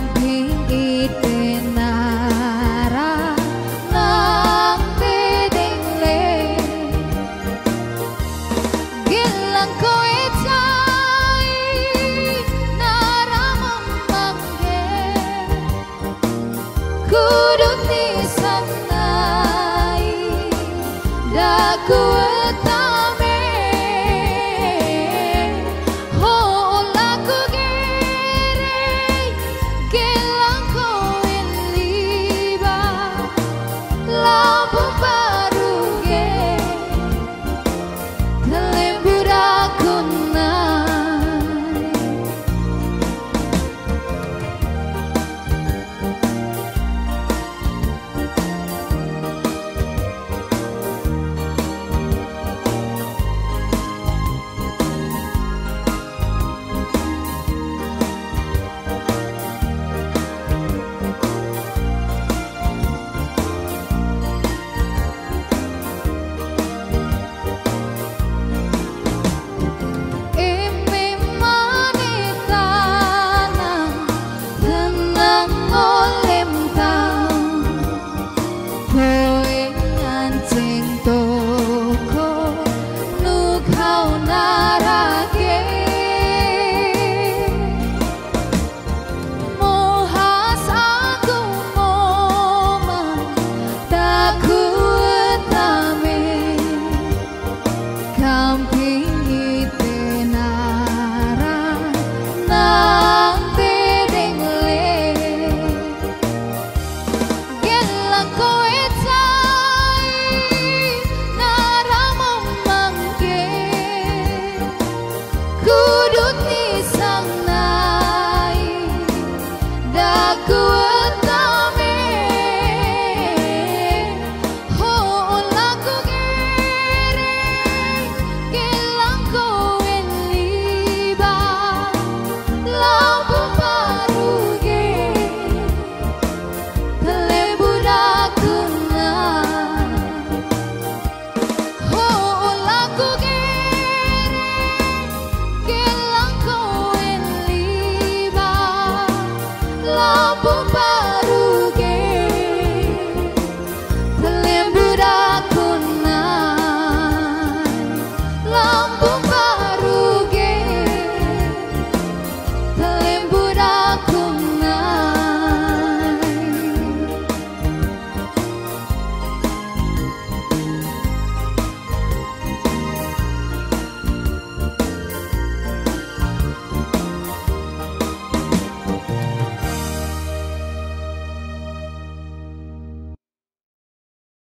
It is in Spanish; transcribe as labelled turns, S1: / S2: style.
S1: be momento.